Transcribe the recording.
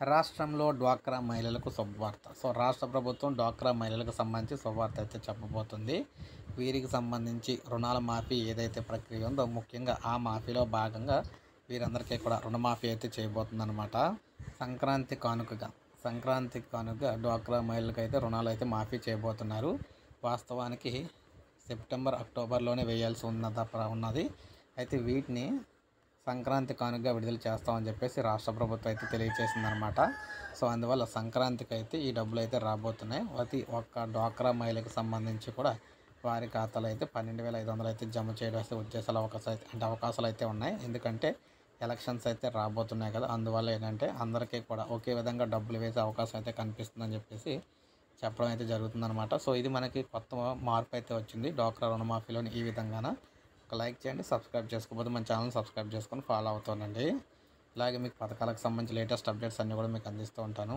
రాష్ట్రంలో డ్వాక్రా మహిళలకు శుభవార్త. సో రాష్ట్ర ప్రభుత్వం డ్వాక్రా మహిళలకు సంబంధించి శుభవార్త అయితే చెప్పబోతుంది. వీరికి సంబంధించి రుణాల మాఫీ ఏదైతే ప్రక్రియ ఉందో ముఖ్యంగా ఆ మాఫీలో భాగంగా వీరందరికీ కూడా రుణమాఫీ అయితే చేయబోతుందన్నమాట. సంక్రాంతి కానుకగా సంక్రాంతి కానుకగా డ్వాక్రా మహిళలకు అయితే రుణాలు అయితే మాఫీ చేయబోతున్నారు. వాస్తవానికి సెప్టెంబర్ అక్టోబర్లోనే వేయాల్సి ఉన్నద ఉన్నది. అయితే వీటిని సంక్రాంతి కానుకగా విడుదల చేస్తామని చెప్పేసి రాష్ట్ర ప్రభుత్వం అయితే తెలియజేసిందనమాట సో అందువల్ల సంక్రాంతికి అయితే ఈ డబ్బులు అయితే రాబోతున్నాయి. ప్రతి ఒక్క డ్వాక్రా మహిళకు సంబంధించి కూడా వారి ఖాతాలో అయితే పన్నెండు వేల ఐదు వందలు అయితే జమ చేయడం అయితే ఉద్దేశాలు అవకాశాలు అయితే అంటే అవకాశాలు అయితే ఉన్నాయి. ఎందుకంటే ఎలక్షన్స్ అయితే రాబోతున్నాయి కదా. అందువల్ల ఏంటంటే అందరికీ కూడా ఒకే విధంగా డబ్బులు వేసే అవకాశం అయితే కనిపిస్తుందని చెప్పేసి చెప్పడం అయితే జరుగుతుందన్నమాట. సో ఇది మనకి కొత్త మార్పు అయితే వచ్చింది. డ్వాక్రా రుణమాఫీలోని ఈ విధంగాన? ఒక లైక్ చేయండి సబ్స్క్రైబ్ చేసుకోకపోతే మన ఛానల్ సబ్స్క్రైబ్ చేసుకొని ఫాలో అవుతానండి ఇలాగే మీకు పథకాలకు సంబంధించి లేటెస్ట్ అప్డేట్స్ అన్నీ కూడా మీకు అందిస్తూ ఉంటాను.